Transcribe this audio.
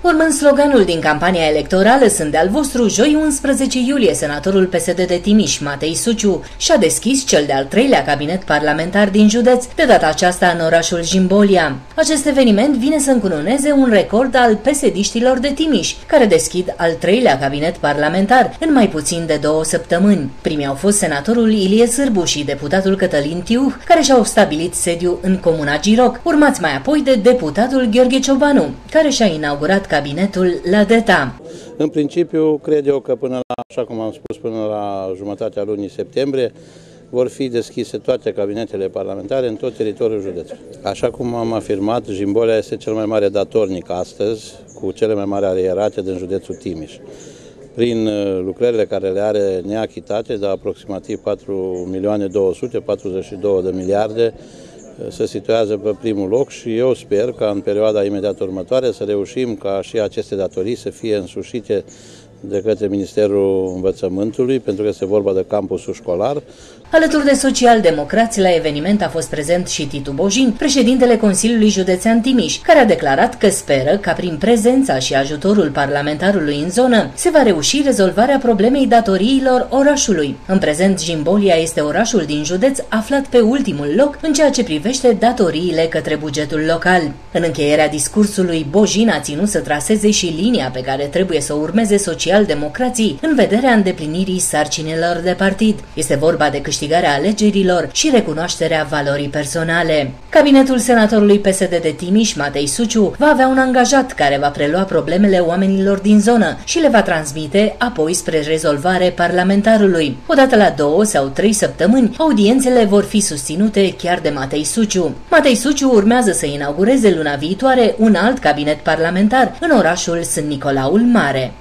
Urmând sloganul din campania electorală Sunt de-al vostru, joi 11 iulie, senatorul PSD de Timiș, Matei Suciu, și-a deschis cel de-al treilea cabinet parlamentar din județ, de data aceasta în orașul Jimbolia. Acest eveniment vine să încununeze un record al pesediștilor de Timiș, care deschid al treilea cabinet parlamentar în mai puțin de două săptămâni. Primii au fost senatorul Ilie Sârbu și deputatul Cătălin Tiuh, care și-au stabilit sediu în comuna Giroc, urmați mai apoi de deputatul Gheorghe Ciobanu, care și-a inaugurat cabinetul la DETA. În principiu, cred eu că până la, așa cum am spus, până la jumătatea lunii septembrie, vor fi deschise toate cabinetele parlamentare în tot teritoriul județului. Așa cum am afirmat, Jimbolia este cel mai mare datornic astăzi, cu cele mai mari arierate din județul Timiș. Prin uh, lucrările care le are neachitate de aproximativ 4 milioane 242 de miliarde, se situează pe primul loc și eu sper ca în perioada imediat următoare să reușim ca și aceste datorii să fie însușite de către Ministerul Învățământului, pentru că este vorba de campusul școlar. Alături de socialdemocrați, la eveniment a fost prezent și Titu Bojin, președintele Consiliului Județean Timiș, care a declarat că speră ca prin prezența și ajutorul parlamentarului în zonă se va reuși rezolvarea problemei datoriilor orașului. În prezent, Jimbolia este orașul din județ aflat pe ultimul loc în ceea ce privește datoriile către bugetul local. În încheierea discursului, Bojin a ținut să traseze și linia pe care trebuie să urmeze social social-democrații în vederea îndeplinirii sarcinilor de partid. Este vorba de câștigarea alegerilor și recunoașterea valorii personale. Cabinetul senatorului PSD de Timiș, Matei Suciu, va avea un angajat care va prelua problemele oamenilor din zonă și le va transmite apoi spre rezolvare parlamentarului. Odată la două sau trei săptămâni, audiențele vor fi susținute chiar de Matei Suciu. Matei Suciu urmează să inaugureze luna viitoare un alt cabinet parlamentar în orașul Sânt Nicolaul Mare.